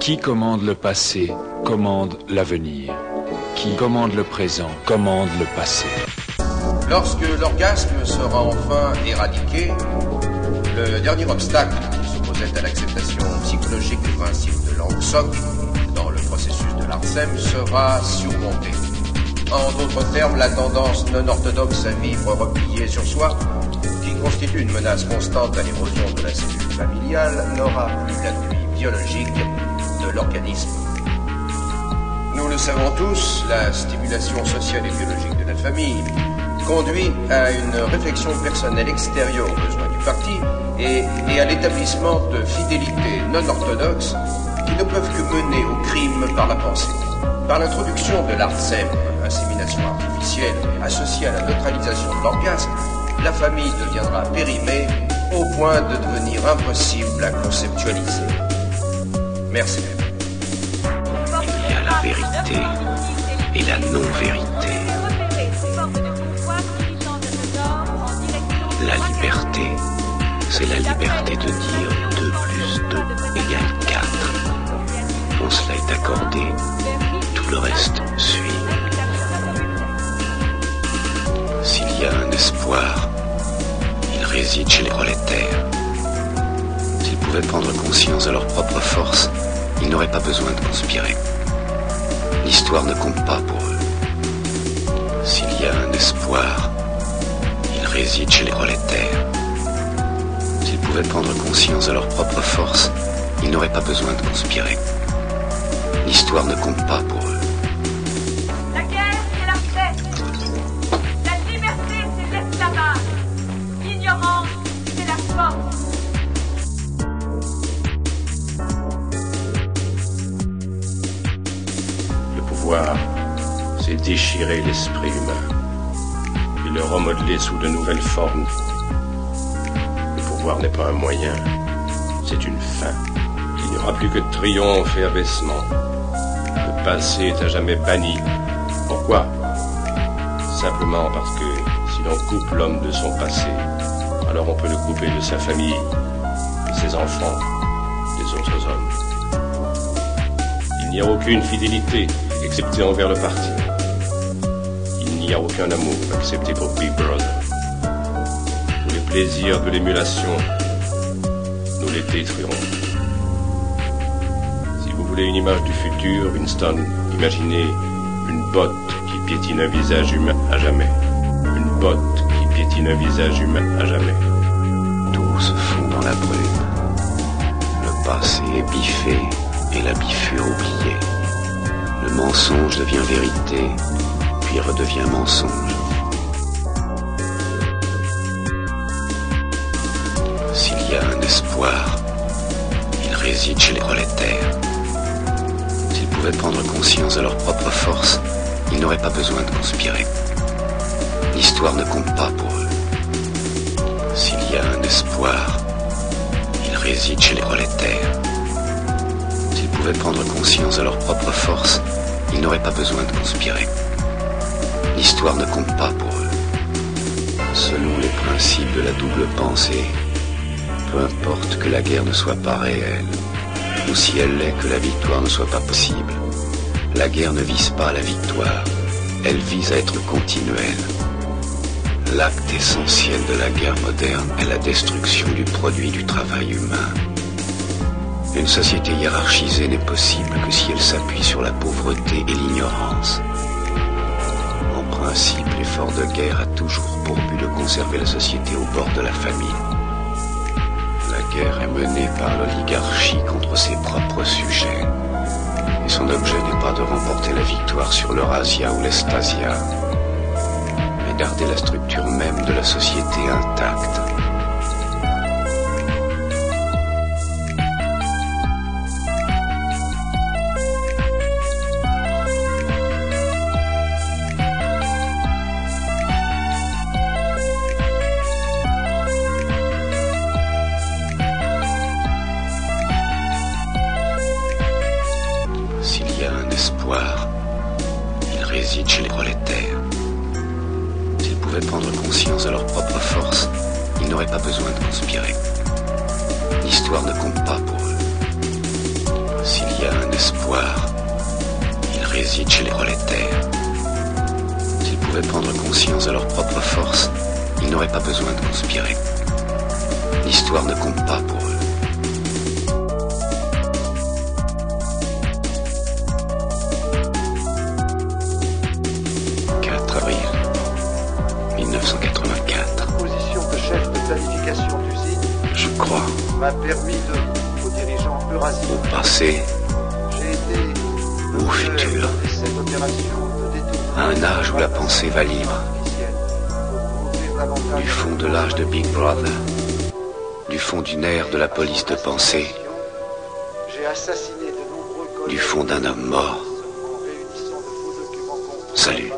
Qui commande le passé commande l'avenir. Qui commande le présent commande le passé. Lorsque l'orgasme sera enfin éradiqué, le dernier obstacle qui s'opposait à l'acceptation psychologique du principe de Langsock dans le processus de l'ARSEM sera surmonté. En d'autres termes, la tendance non orthodoxe à vivre replié sur soi, qui constitue une menace constante à l'érosion de la cellule familiale, n'aura plus l'appui biologique l'organisme. Nous le savons tous, la stimulation sociale et biologique de la famille conduit à une réflexion personnelle extérieure aux besoins du parti et, et à l'établissement de fidélités non orthodoxes qui ne peuvent que mener au crime par la pensée. Par l'introduction de l'ARTSEM, insémination artificielle associée à la neutralisation de l'orgasme, la famille deviendra périmée au point de devenir impossible à conceptualiser. Merci. Et la non-vérité. La liberté, c'est la liberté de dire 2 plus 2 égale 4. Quand cela est accordé, tout le reste suit. S'il y a un espoir, il réside chez les prolétaires. S'ils pouvaient prendre conscience de leur propre force, ils n'auraient pas besoin de conspirer. L'histoire ne compte pas pour eux. S'il y a un espoir, il réside chez les prolétaires. S'ils pouvaient prendre conscience de leur propre force, ils n'auraient pas besoin de conspirer. L'histoire ne compte pas pour eux. C'est déchirer l'esprit humain et le remodeler sous de nouvelles formes. Le pouvoir n'est pas un moyen, c'est une fin. Il n'y aura plus que triomphe et abaissement. Le passé est à jamais banni. Pourquoi? Simplement parce que si l'on coupe l'homme de son passé, alors on peut le couper de sa famille, de ses enfants, des autres hommes. Il n'y a aucune fidélité, excepté envers le parti. Il n'y a aucun amour, excepté pour Big Brother. Tous les plaisirs de l'émulation, nous les détruirons. Si vous voulez une image du futur, Winston, imaginez une botte qui piétine un visage humain à jamais. Une botte qui piétine un visage humain à jamais. Tout se fond dans la brume. Le passé est biffé et la biffure oubliée. Le mensonge devient vérité, puis redevient mensonge. S'il y a un espoir, il réside chez les prolétaires. S'ils pouvaient prendre conscience de leur propre force, ils n'auraient pas besoin de conspirer. L'histoire ne compte pas pour eux. S'il y a un espoir, il réside chez les prolétaires. S'ils pouvaient prendre conscience de leur propre force, ils n'auraient pas besoin de conspirer. L'histoire ne compte pas pour eux. Selon les principes de la double pensée, peu importe que la guerre ne soit pas réelle, ou si elle l'est que la victoire ne soit pas possible, la guerre ne vise pas la victoire, elle vise à être continuelle. L'acte essentiel de la guerre moderne est la destruction du produit du travail humain. Une société hiérarchisée n'est possible que si elle s'appuie sur la pauvreté et l'ignorance. En principe, l'effort de guerre a toujours pour but de conserver la société au bord de la famine. La guerre est menée par l'oligarchie contre ses propres sujets. Et son objet n'est pas de remporter la victoire sur l'Eurasia ou l'Estasia, mais garder la structure même de la société intacte. Un espoir, il réside chez les prolétaires. S'ils pouvaient prendre conscience de leur propre force, ils n'auraient pas besoin de conspirer. L'histoire ne compte pas pour eux. S'il y a un espoir, il réside chez les prolétaires. S'ils pouvaient prendre conscience de leur propre force, ils n'auraient pas besoin de conspirer. L'histoire ne compte pas pour eux. Planification d'usine Je crois. M'a permis de, aux dirigeants eurasiens, au passé, j'ai été Au futur. de cette opération de détournement. À un âge où la pensée va libre, du fond de l'âge de Big Brother, du fond du nerf de la police de pensée, J'ai assassiné de nombreux collègues du fond d'un homme mort. Salut.